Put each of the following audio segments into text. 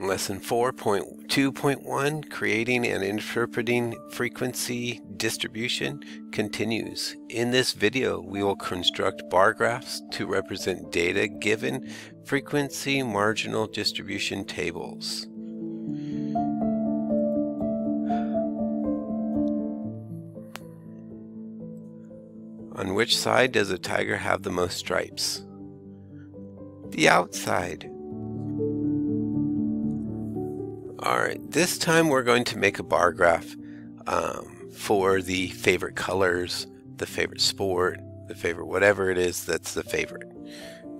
Lesson 4.2.1 Creating and Interpreting Frequency Distribution continues. In this video, we will construct bar graphs to represent data given frequency marginal distribution tables. On which side does a tiger have the most stripes? The outside. Alright, this time we're going to make a bar graph um, for the favorite colors, the favorite sport, the favorite whatever it is that's the favorite.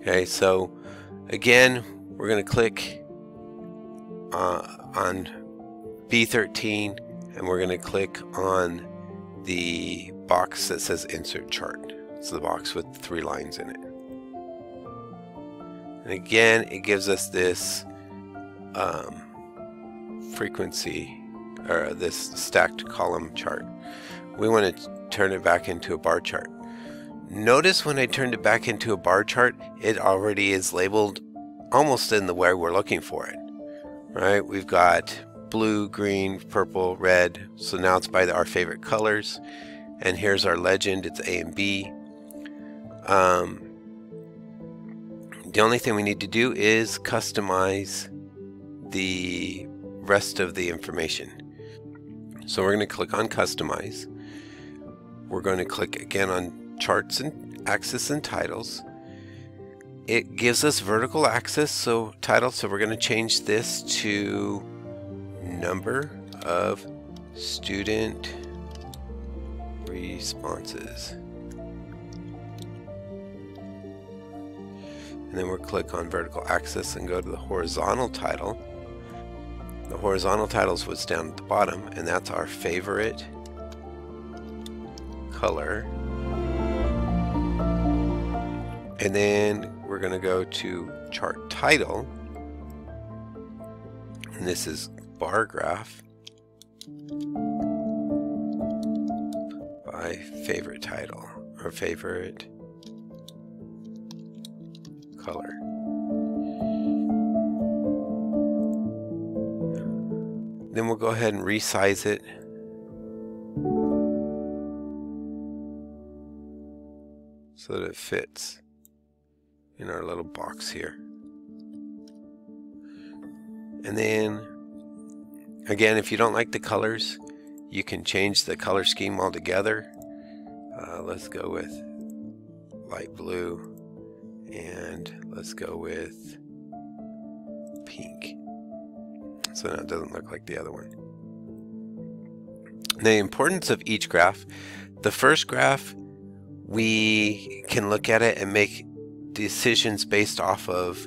Okay, so again, we're going to click uh, on B13 and we're going to click on the box that says insert chart. It's the box with three lines in it. And again, it gives us this um, frequency or this stacked column chart. We want to turn it back into a bar chart. Notice when I turned it back into a bar chart, it already is labeled almost in the way we're looking for it. Right? We've got blue, green, purple, red. So now it's by our favorite colors. And here's our legend. It's A and B. Um, the only thing we need to do is customize the rest of the information. So we're going to click on Customize. We're going to click again on Charts and Axis and Titles. It gives us vertical axis, so title, so we're going to change this to number of student responses. And then we'll click on vertical axis and go to the horizontal title. Horizontal titles was down at the bottom, and that's our favorite color. And then we're going to go to chart title. And this is bar graph by favorite title or favorite color. Then we'll go ahead and resize it. So that it fits in our little box here. And then, again, if you don't like the colors, you can change the color scheme altogether. Uh, let's go with light blue and let's go with pink so now it doesn't look like the other one. The importance of each graph. The first graph, we can look at it and make decisions based off of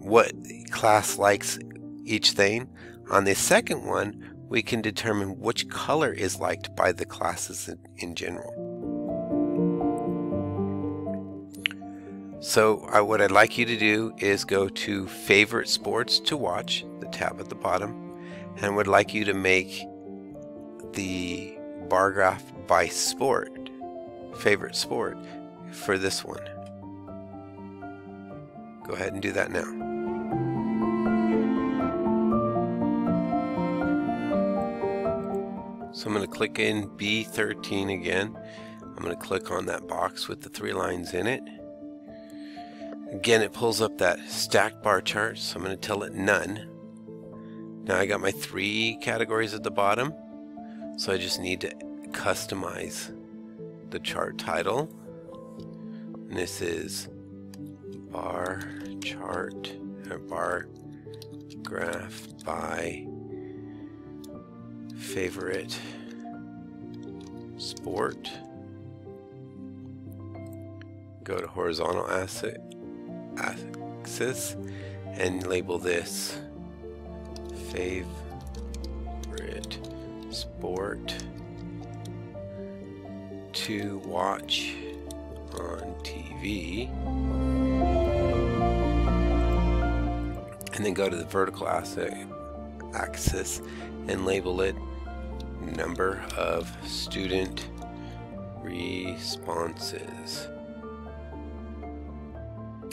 what class likes each thing. On the second one, we can determine which color is liked by the classes in, in general. So I, what I'd like you to do is go to favorite sports to watch, the tab at the bottom, and I would like you to make the bar graph by sport, favorite sport, for this one. Go ahead and do that now. So I'm going to click in B13 again. I'm going to click on that box with the three lines in it. Again, it pulls up that stacked bar chart, so I'm going to tell it none. Now I got my three categories at the bottom, so I just need to customize the chart title. And this is bar chart or bar graph by favorite sport. Go to horizontal asset axis and label this favorite sport to watch on TV and then go to the vertical axis and label it number of student responses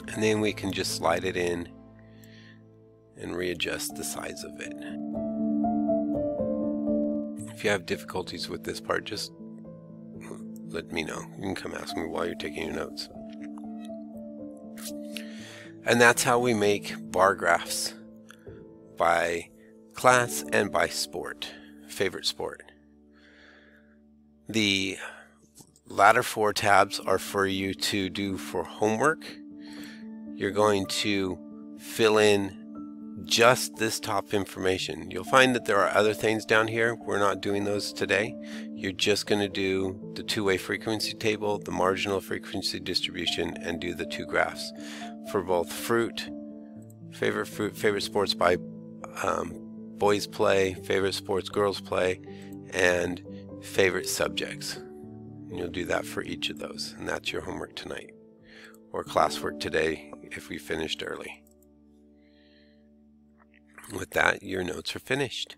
and then we can just slide it in and readjust the size of it. If you have difficulties with this part, just let me know. You can come ask me while you're taking your notes. And that's how we make bar graphs by class and by sport, favorite sport. The latter four tabs are for you to do for homework. You're going to fill in just this top information. You'll find that there are other things down here. We're not doing those today. You're just going to do the two-way frequency table, the marginal frequency distribution, and do the two graphs for both fruit, favorite fruit, favorite sports by um, boys play, favorite sports girls play, and favorite subjects. And you'll do that for each of those. And that's your homework tonight or classwork today if we finished early. With that, your notes are finished.